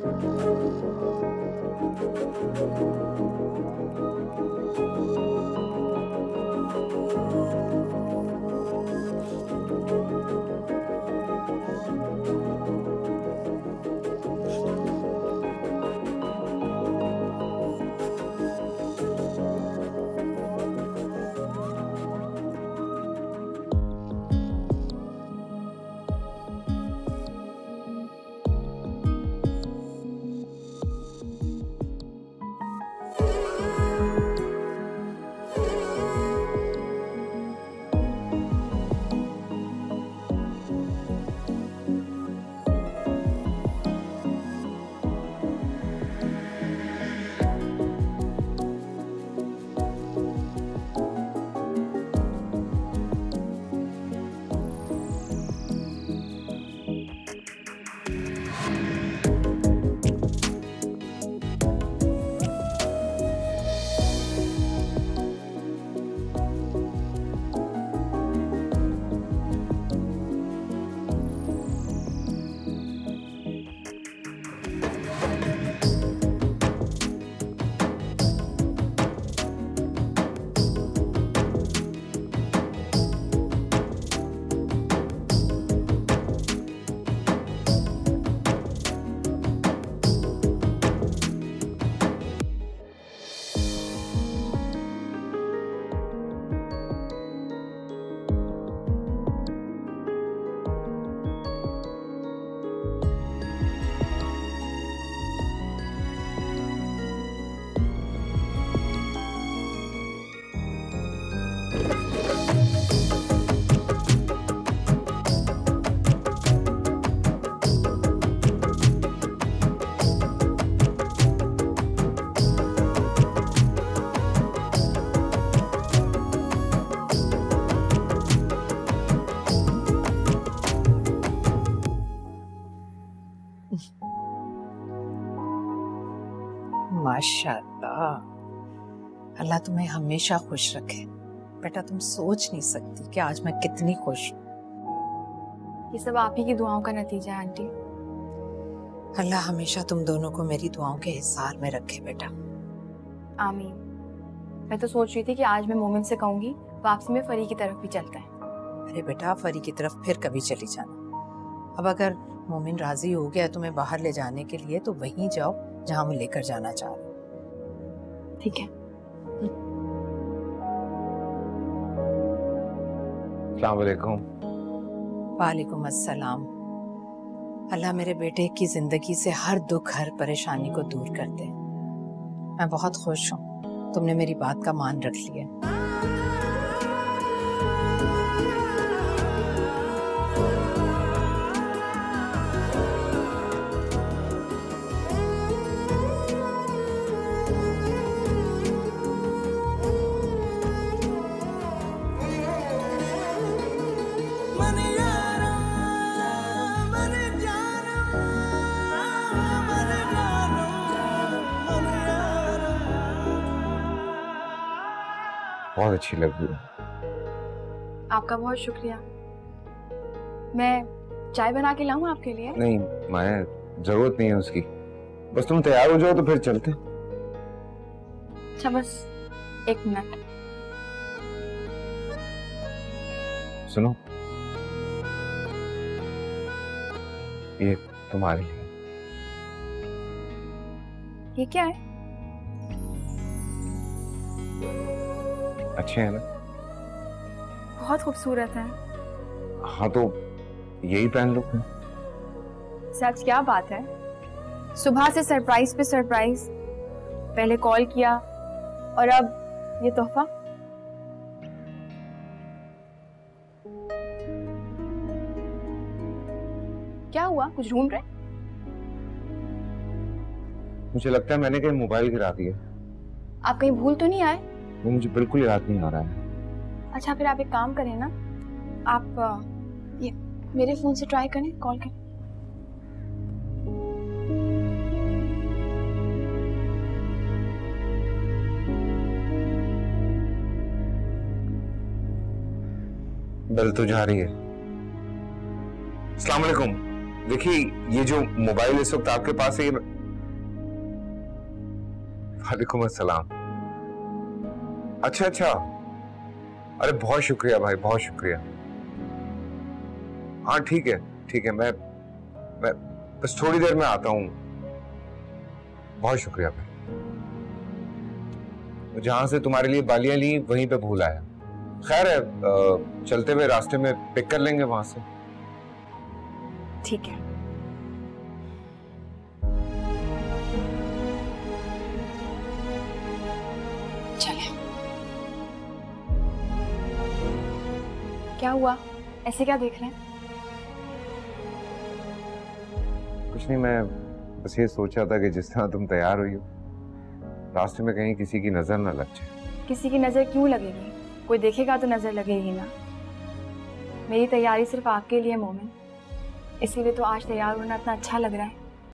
Thank you. माशाल्लाह। अल्लाह तुम्हें हमेशा खुश रखे। बेटा तुम सोच नहीं सकती कि आज मैं कितनी खुश हूँ। ये सब आप ही की दुआओं का नतीजा है आंटी। अल्लाह हमेशा तुम दोनों को मेरी दुआओं के हिसार में रखे बेटा। आमीन। मैं तो सोच रही थी कि आज मैं मोमिन से कहूँगी वापसी में फरी की तरफ़ भी चलता है। अरे बेटा फरी की तरफ़ फिर कभी चली जाना। अब अगर मोमिन राज़ी हो गया तुम्हें बाहर ले जाने के लिए तो वहीं जाओ जहाँ मैं लेकर जाना चाह रहे ठीक है। वालेकुम वालेकुम अस्सलाम। अल्लाह मेरे बेटे की ज़िंदगी से हर दुख हर परेशानी को दूर कर दे। मैं बहुत खुश हूँ। तुमने मेरी बात का मान रख लिया। बहुत अच्छी लग। रही है आपका बहुत शुक्रिया। मैं चाय बना के लाऊं आपके लिए? नहीं मैं ज़रूरत नहीं है उसकी। बस तुम तैयार हो जाओ तो फिर चलते। अच्छा बस एक मिनट। सुनो। ये तुम्हारे लिए। ये क्या है? अच्छे हैं ना? बहुत खूबसूरत है। हाँ तो यही पहन लो सच क्या बात है। सुबह से सरप्राइज़ पे सरप्राइज़ पहले कॉल किया और अब ये तोहफा। क्या हुआ? कुछ ढूंढ रहे मुझे लगता है मैंने कहीं मोबाइल गिरा दिया। आप कहीं भूल तो नहीं आए? वो मुझे बिल्कुल याद नहीं आ रहा है। अच्छा फिर आप एक काम करें ना आप ये मेरे फ़ोन से ट्राई करें कॉल करें। बेल तो जा रही है। अस्सलाम वालेकुम। देखिए ये जो मोबाइल इस वक्त आपके पास है वालेकुम अस्सलाम। अच्छा अच्छा। अरे, बहुत शुक्रिया भाई, बहुत शुक्रिया। हाँ ठीक है ठीक है, मैं मैं बस थोड़ी देर में आता हूँ। बहुत शुक्रिया भाई। जहाँ से तुम्हारे लिए बालियाँ ली, वहीं पे भूल आया। खैर है चलते हुए रास्ते में पिक कर लेंगे वहाँ से। ठीक है। क्या हुआ? ऐसे क्या देख रहे हैं? कुछ नहीं मैं बस ये सोचा था कि जिस तरह तुम तैयार हुई हो रास्ते में कहीं किसी की नज़र ना लग जाए। किसी की नज़र क्यों लगेगी? कोई देखेगा तो नज़र लगेगी ना। मेरी तैयारी सिर्फ़ आपके लिए मोमिन। इसीलिए तो आज तैयार होना इतना अच्छा लग रहा है।